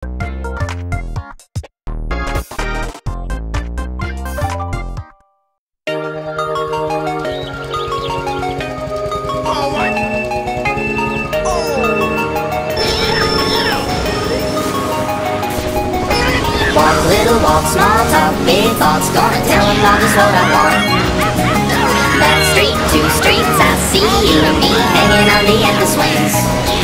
Walk, little walk, small talk, big thoughts Gonna tell them all just what I want Back street, two streets, I see you and me Hanging on the end of swings.